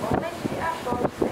我们主要说。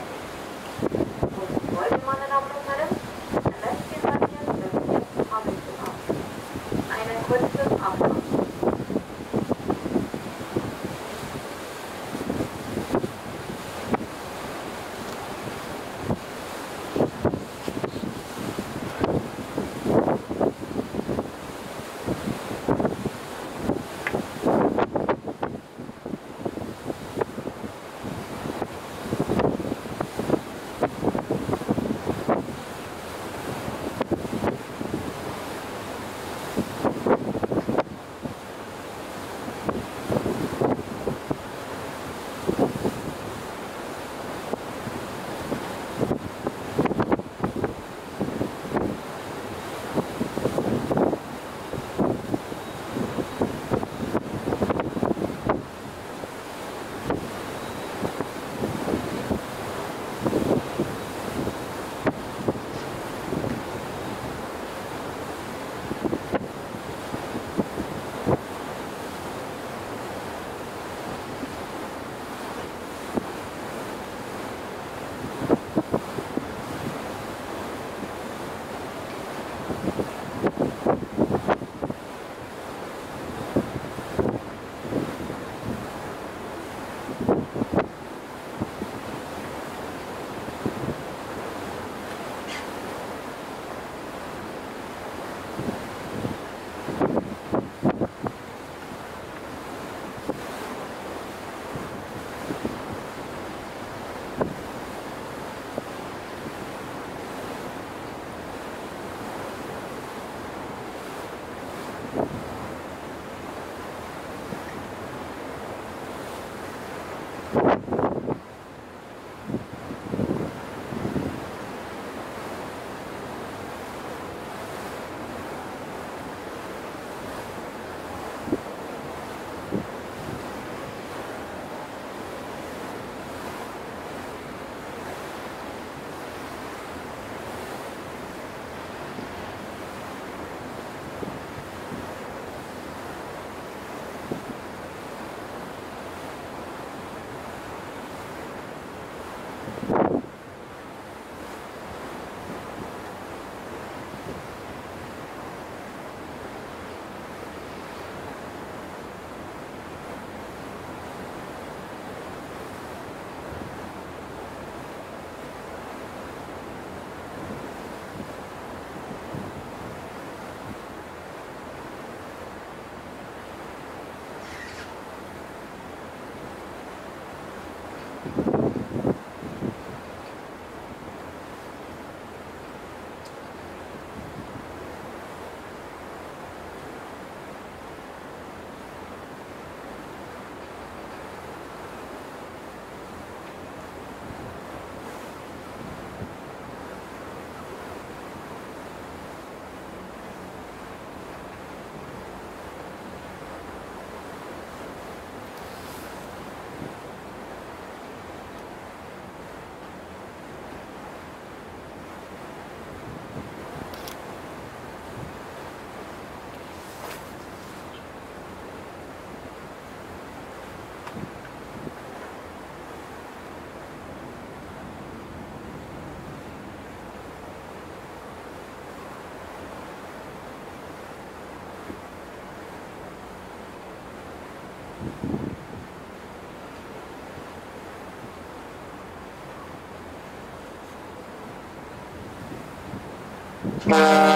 Bye.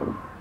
you.